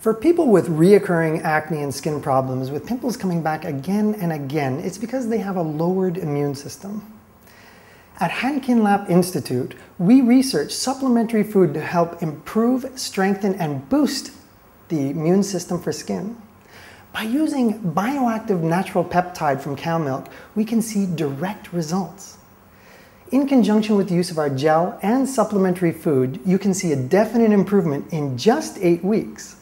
For people with reoccurring acne and skin problems, with pimples coming back again and again, it's because they have a lowered immune system. At Mankind Lab Institute, we research supplementary food to help improve, strengthen, and boost the immune system for skin. By using bioactive natural peptide from cow milk, we can see direct results. In conjunction with the use of our gel and supplementary food, you can see a definite improvement in just eight weeks.